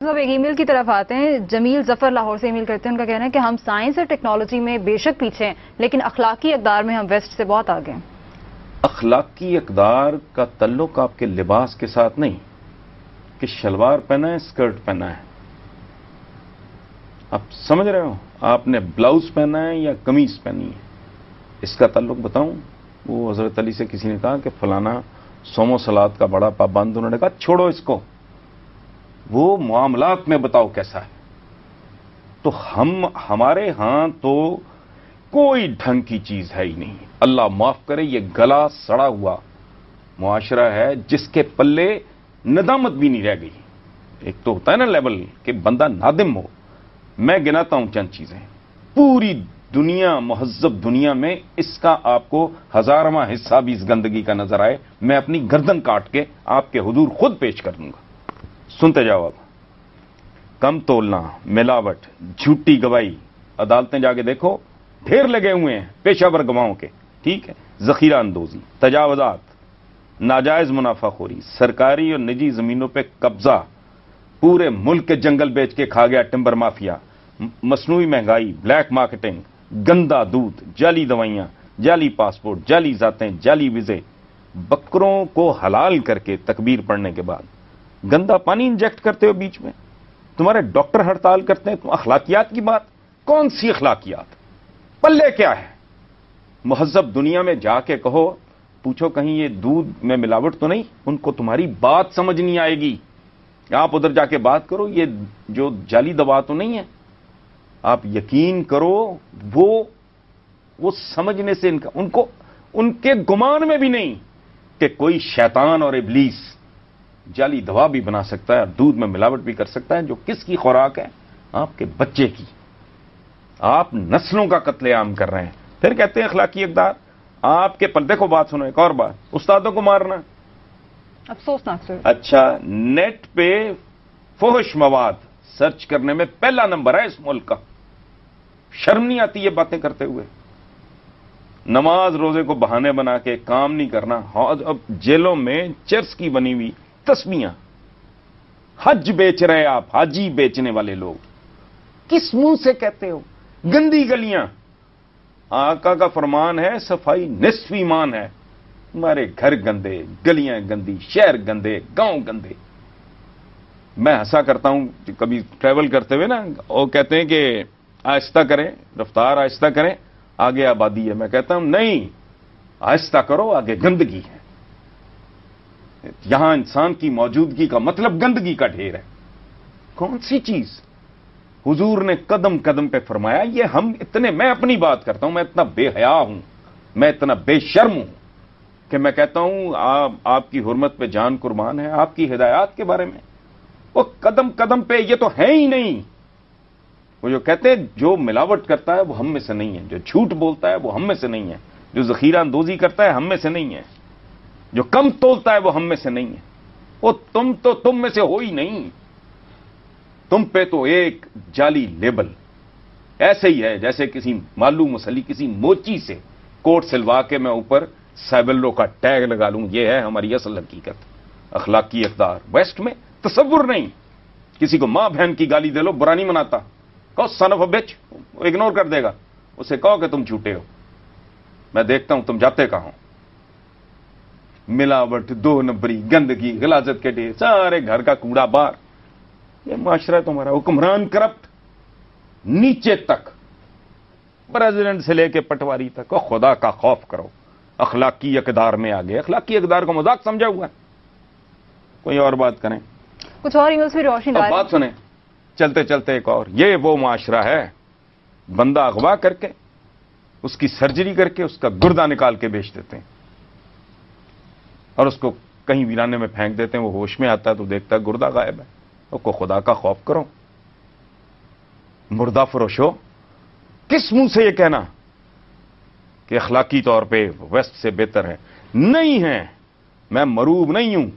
اب ایک ای میل کی طرف آتے ہیں۔ جمیل ظفر لاہور سے ای میل کرتے ہیں۔ ان کا کہنا ہے کہ ہم سائنس اور ٹیکنالوجی میں بے شک پیچھے ہیں، لیکن اخلاقی اقدار میں ہم ویسٹ سے بہت آگے ہیں۔ اخلاقی اقدار کا تعلق آپ کے لباس کے ساتھ نہیں، کہ شلوار پہنا ہے اسکرٹ پہنا ہے۔ آپ سمجھ رہے ہو؟ آپ نے بلاؤز پہنا ہے یا قمیض پہنی ہے؟ اس کا تعلق بتاؤں۔ وہ حضرت علی سے کسی نے کہا کہ فلانا سومو سلاد کا بڑا پابند، انہوں نے کہا، چھوڑو اس کو۔ وہ معاملات میں بتاؤ کیسا ہے۔ تو ہم، ہمارے ہاں تو کوئی ڈھنگ کی چیز ہے ہی نہیں۔ اللہ معاف کرے، یہ گلا سڑا ہوا معاشرہ ہے جس کے پلے ندامت بھی نہیں رہ گئی۔ ایک تو ہوتا ہے نا لیول کہ بندہ نادم ہو۔ میں گناتا ہوں چند چیزیں۔ پوری دنیا، مہذب دنیا میں اس کا آپ کو ہزارواں حصہ بھی اس گندگی کا نظر آئے۔ میں اپنی گردن کاٹ کے آپ کے حضور خود پیش کر دوں گا۔ سنتے جاؤ اب۔ کم تولنا، ملاوٹ، جھوٹی گواہی، عدالتیں جا کے دیکھو، ڈھیر لگے ہوئے ہیں، پیشہ ور گواہوں کے۔ ٹھیک ہے، ذخیرہ اندوزی، تجاوزات، ناجائز منافع خوری، سرکاری اور نجی زمینوں پہ قبضہ، پورے ملک کے جنگل بیچ کے کھا گیا ٹمبر مافیا مصنوعی مہنگائی، بلیک مارکیٹنگ، گندا دودھ، جعلی دوائیاں، جعلی پاسپورٹ، جعلی ذاتیں، جعلی وزے بکروں کو حلال کر کے تکبیر پڑھنے کے بعد۔ گندا پانی انجیکٹ کرتے ہو بیچ میں، تمہارے ڈاکٹر ہڑتال کرتے ہیں، تم اخلاقیات کی بات، کون سی اخلاقیات؟ پلے کیا ہے؟ مہذب دنیا میں جا کے کہو، پوچھو کہیں یہ دودھ میں ملاوٹ تو نہیں، ان کو تمہاری بات سمجھ نہیں آئے گی۔ آپ ادھر جا کے بات کرو، یہ جو جعلی دوا تو نہیں ہے۔ آپ یقین کرو، وہ وہ سمجھنے سے ان کا، ان کو، ان کے گمان میں بھی نہیں کہ کوئی شیطان اور ابلیس جعلی دوا بھی بنا سکتا ہے اور دودھ میں ملاوٹ بھی کر سکتا ہے جو کس کی خوراک ہے؟ آپ کے بچے کی۔ آپ نسلوں کا قتل عام کر رہے ہیں۔ پھر کہتے ہیں اخلاقی اقدار۔ آپ کے پردے کو بات سنو ایک اور بات۔ استادوں کو مارنا۔ افسوسناک سر۔ اچھا نیٹ پہ فوہش مواد سرچ کرنے میں پہلا نمبر ہے اس ملک کا۔ شرم نہیں آتی یہ باتیں کرتے ہوئے۔ نماز روزے کو بہانے بنا کے کام نہیں کرنا۔ اب جیلوں میں چرس کی بنی ہوئی تسمیاں۔ حج بیچ رہے آپ، حاجی بیچنے والے لوگ۔ کس منہ سے کہتے ہو؟ گندی گلیاں۔ آقا کا فرمان ہے، صفائی نصف ایمان ہے۔ ہمارے گھر گندے، گلیاں گندی، شہر گندے، گاؤں گندے۔ میں ہنسا کرتا ہوں، کبھی ٹریول کرتے ہوئے نا وہ کہتے ہیں کہ آہستہ کریں، رفتار آہستہ کریں، آگے آبادی ہے۔ میں کہتا ہوں، نہیں، آہستہ کرو، آگے گندگی ہے۔ یہاں انسان کی موجودگی کا مطلب گندگی کا ڈھیر ہے۔ کون سی چیز؟ حضور نے قدم قدم پہ فرمایا، یہ ہم اتنے، میں اپنی بات کرتا ہوں، میں اتنا بے حیا ہوں، میں اتنا بے شرم ہوں کہ میں کہتا ہوں، آپ آپ کی حرمت پہ جان قربان ہے، آپ کی ہدایات کے بارے میں۔ وہ قدم قدم پہ یہ تو ہے ہی نہیں۔ وہ جو کہتے ہیں، جو ملاوٹ کرتا ہے، وہ ہم میں سے نہیں ہے۔ جو جھوٹ بولتا ہے، وہ ہم میں سے نہیں ہے۔ جو ذخیرہ اندوزی کرتا ہے، ہم میں سے نہیں ہے۔ جو کم تولتا ہے وہ ہم میں سے نہیں ہے۔ وہ تم تو تم میں سے ہو ہی نہیں۔ تم پہ تو ایک جعلی لیبل۔ ایسے ہی ہے جیسے کسی معلوم مسلی کسی موچی سے کوٹ سلوا کے میں اوپر سیبلو کا ٹیگ لگا لوں۔ یہ ہے ہماری اصل حقیقت۔ اخلاقی اقدار۔ ویسٹ میں تصور نہیں۔ کسی کو ماں بہن کی گالی دے لو، برا نہیں مناتا۔ کہو سن آف بچ اگنور کر دے گا۔ اسے کہو کہ تم جھوٹے ہو۔ میں دیکھتا ہوں تم جاتے کہاں ملاوٹ دو نمبری گندگی غلازت کے ڈے سارے گھر کا کوڑا بار۔ یہ معاشرہ تمہارا حکمران کرپٹ۔ نیچے تک پریزیڈنٹ سے لے کے پٹواری تک خدا کا خوف کرو۔ اخلاقی اقدار میں آگے۔ اخلاقی اقدار کو مذاق سمجھا ہوا ہے۔ کوئی اور بات کریں؟ کچھ اور بھی روشنی بات سنیں۔ چلتے چلتے ایک اور۔ یہ وہ معاشرہ ہے بندہ اغوا کر کے اس کی سرجری کر کے اس کا گردہ نکال کے بیچ دیتے ہیں۔ اور اس کو کہیں ویرانے میں پھینک دیتے ہیں، وہ ہوش میں آتا ہے تو دیکھتا ہے گردہ غائب ہے۔ کو خدا کا خوف کرو۔ مردہ فروشو کس منہ سے یہ کہنا؟ کہ اخلاقی طور پہ ویسٹ سے بہتر ہے۔ نہیں ہے۔ میں مروب نہیں ہوں۔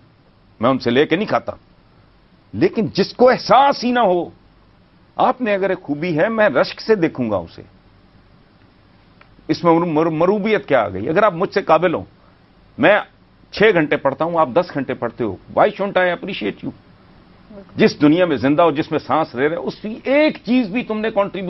میں ان سے لے کے نہیں کھاتا۔ لیکن جس کو احساس ہی نہ ہو۔ آپ نے اگر ایک خوبی ہے، میں رشک سے دیکھوں گا اسے۔ اس میں مروبیت کیا آ گئی؟ اگر آپ مجھ سے قابل ہو میں چھ گھنٹے پڑھتا ہوں، آپ دس گھنٹے پڑھتے ہو۔ Why shouldn't I appreciate you جس دنیا میں زندہ ہو، جس میں سانس رہ رہے اس کی ایک چیز بھی تم نے کانٹریبیوٹ